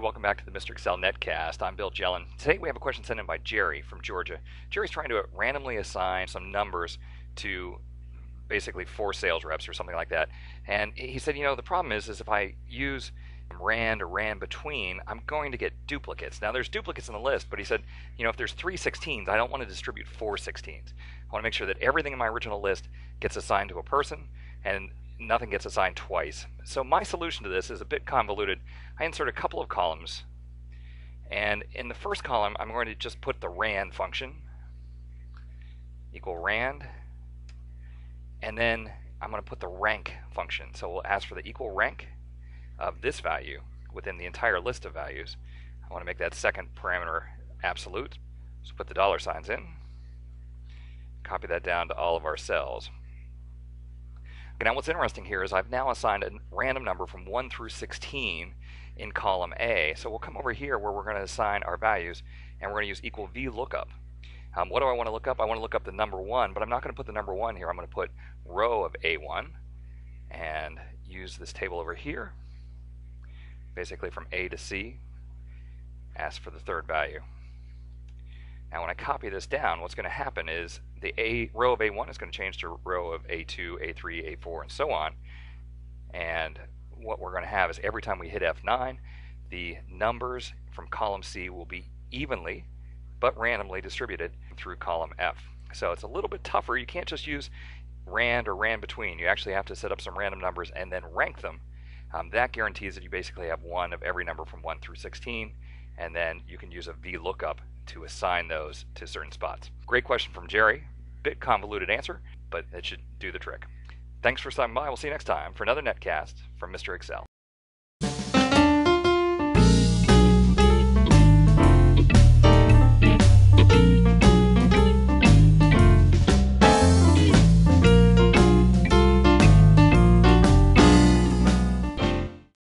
welcome back to the Mr. Excel Netcast. I'm Bill Jelen. Today we have a question sent in by Jerry from Georgia. Jerry's trying to randomly assign some numbers to basically four sales reps or something like that. And he said, you know, the problem is, is if I use rand or rand between, I'm going to get duplicates. Now there's duplicates in the list, but he said, you know, if there's three 16s, I don't want to distribute four 16s. I want to make sure that everything in my original list gets assigned to a person and nothing gets assigned twice. So my solution to this is a bit convoluted. I insert a couple of columns and in the first column I'm going to just put the rand function equal rand and then I'm going to put the rank function. So we'll ask for the equal rank of this value within the entire list of values. I want to make that second parameter absolute. So put the dollar signs in, copy that down to all of our cells. Now what's interesting here is I've now assigned a random number from 1 through 16 in column A. So we'll come over here where we're going to assign our values and we're going to use equal VLOOKUP. Um, what do I want to look up? I want to look up the number 1, but I'm not going to put the number 1 here. I'm going to put row of A1 and use this table over here, basically from A to C, ask for the third value. Now when I copy this down, what's going to happen is the A row of A1 is going to change to row of A2, A3, A4, and so on. And what we're going to have is every time we hit F9, the numbers from column C will be evenly but randomly distributed through column F. So it's a little bit tougher. You can't just use rand or rand between. You actually have to set up some random numbers and then rank them. Um, that guarantees that you basically have one of every number from 1 through 16, and then you can use a VLOOKUP to assign those to certain spots. Great question from Jerry. Bit convoluted answer, but it should do the trick. Thanks for stopping by. We'll see you next time for another netcast from Mr. Excel.